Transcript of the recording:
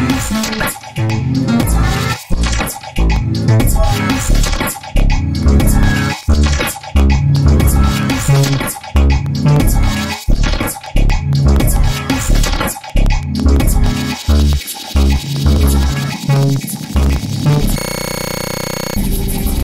Música